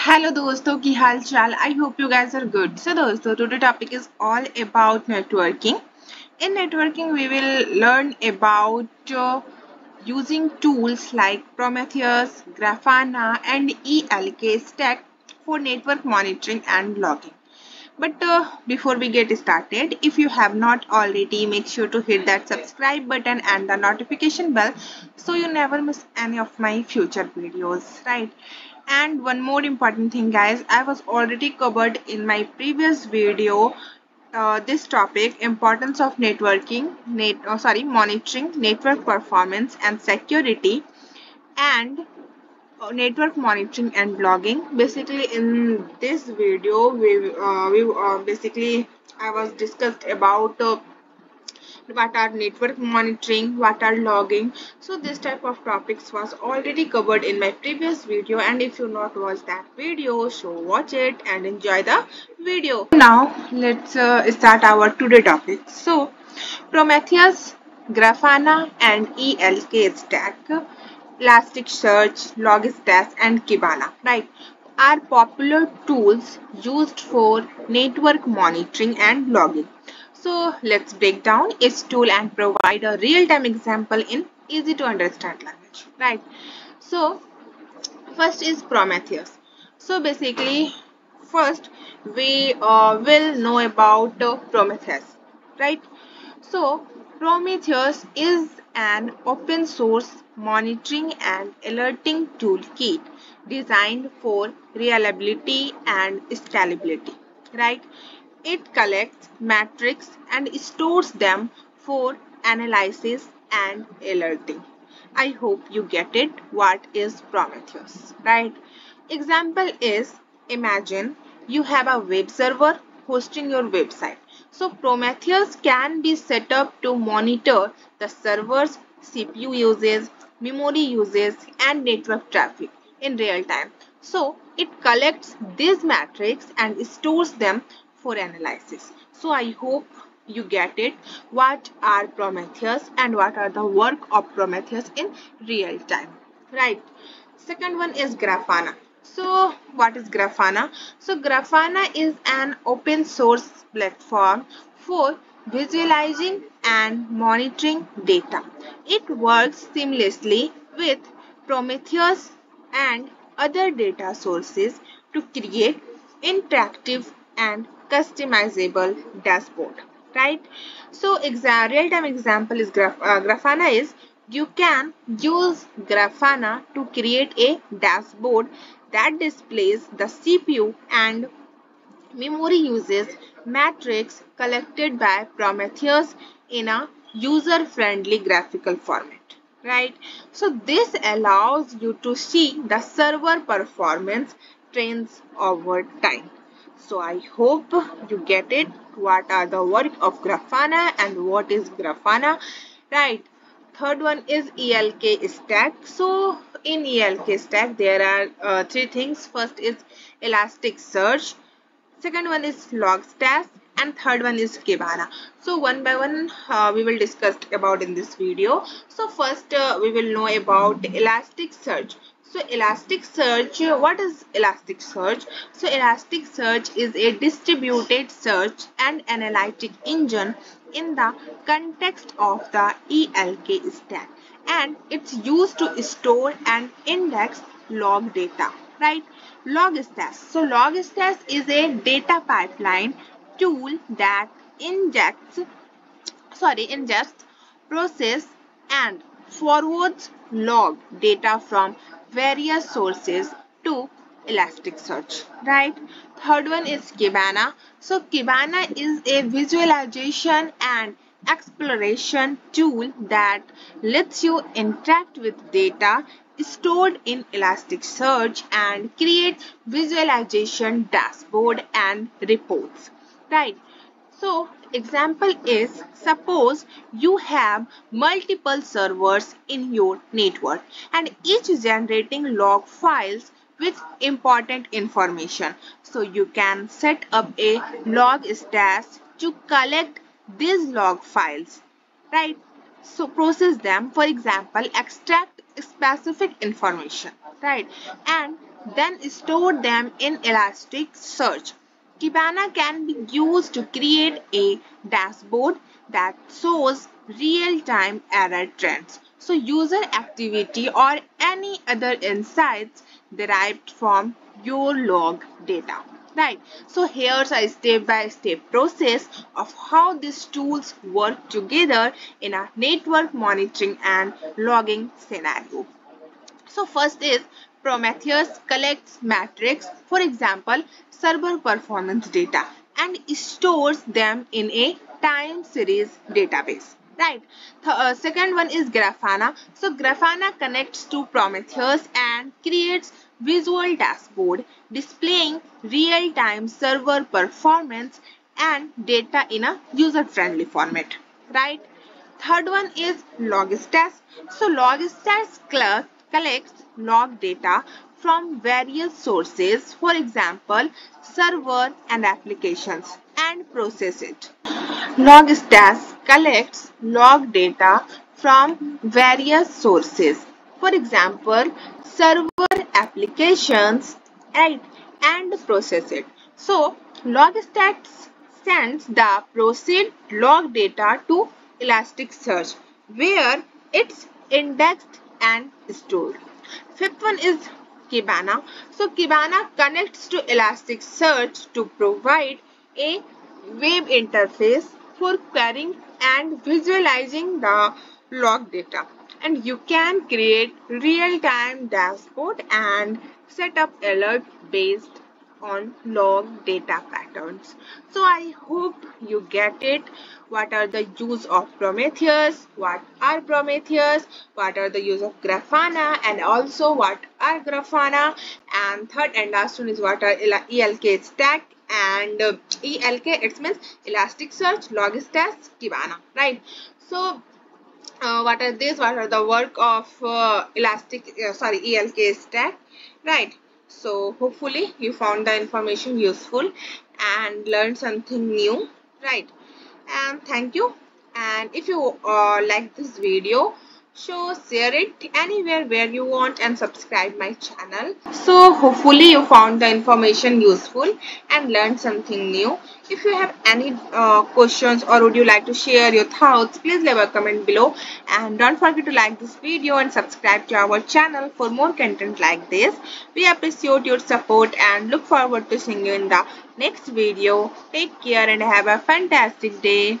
Hello दोस्तों की हाल चाल I hope you guys are good so दोस्तों today topic is all about networking in networking we will learn about uh, using tools like prometheus grafana and elk stack for network monitoring and logging but uh, before we get started if you have not already make sure to hit that subscribe button and the notification bell so you never miss any of my future videos right And one more important thing guys i was already covered in my previous video uh, this topic importance of networking net oh, sorry monitoring network performance and security and uh, network monitoring and logging basically in this video we, uh, we uh, basically i was discussed about uh, what are network monitoring what are logging. So this type of topics was already covered in my previous video. And if you not watch that video so watch it and enjoy the video. Now let's uh, start our today topic. So prometheus grafana and elk stack elasticsearch logstash and kibana. Right. Are popular tools used for network monitoring and logging so let's break down each tool and provide a real-time example in easy to understand language, right? So first is Prometheus. So basically first we uh, will know about uh, Prometheus, right? So Prometheus is an open source monitoring and alerting toolkit designed for reliability and scalability, right? It collects metrics and stores them for analysis and alerting. I hope you get it what is Prometheus, right? Example is imagine you have a web server hosting your website. So Prometheus can be set up to monitor the server's CPU usage, memory usage and network traffic in real time. So it collects these metrics and stores them for analysis. So I hope you get it what are Prometheus and what are the work of Prometheus in real time. Right. Second one is Grafana. So what is Grafana? So Grafana is an open source platform for visualizing and monitoring data. It works seamlessly with Prometheus and other data sources to create interactive and customizable dashboard right? So real time example is Graf uh, grafana is you can use grafana to create a dashboard that displays the cpu and memory uses matrix collected by prometheus in a user friendly graphical format right? So this allows you to see the server performance trends over time so I hope you get it. What are the work of Grafana and what is Grafana? Right. Third one is ELK stack. So in ELK stack there are uh, three things. First is Elasticsearch. Second one is Logstash and third one is Kibana. So one by one uh, we will discuss about in this video. So first uh, we will know about Elasticsearch. So Elasticsearch, what is Elasticsearch? So Elasticsearch is a distributed search and analytic engine in the context of the ELK stack and it's used to store and index log data, right? Logstash. So Logstash is a data pipeline tool that injects, sorry, ingests, process and forwards log data from various sources to Elasticsearch, right? Third one is Kibana. So Kibana is a visualization and exploration tool that lets you interact with data stored in Elasticsearch and create visualization dashboard and reports, right? So example is suppose you have multiple servers in your network and each generating log files with important information. So you can set up a Logstash to collect these log files, right? So process them, for example, extract specific information. right and then store them in Elasticsearch. Kibana can be used to create a dashboard that shows real-time error trends. So user activity or any other insights derived from your log data. Right. So here's a step-by-step -step process of how these tools work together in a network monitoring and logging scenario. So first is prometheus collects metrics for example server performance data and stores them in a time series database. Right. The uh, second one is grafana. So grafana connects to prometheus and creates visual dashboard displaying real-time server performance and data in a user-friendly format. Right. Third one is logstash so logstash collects log data from various sources for example server and applications and process it. Logstash collects log data from various sources for example server applications right and process it. So logstash sends the processed log data to elasticsearch where it's indexed and stored. Fifth one is kibana. So kibana connects to elasticsearch to provide a web interface for querying and visualizing the log data. And you can create real-time dashboard and set up alert based on log data patterns. So i hope you get it what are the use of prometheus? What are prometheus? What are the use of grafana? And also what are grafana? And third and last one is what are elk stack? And uh, elk it means elasticsearch logstash kibana right? So uh, what are these? What are the work of uh, elastic uh, sorry elk stack right? So hopefully you found the information useful and learned something new right and thank you. And if you uh, like this video so share it anywhere where you want and subscribe my channel. So hopefully you found the information useful and learned something new. If you have any uh, questions or would you like to share your thoughts please leave a comment below. And don't forget to like this video and subscribe to our channel for more content like this. We appreciate your support and look forward to seeing you in the next video. Take care and have a fantastic day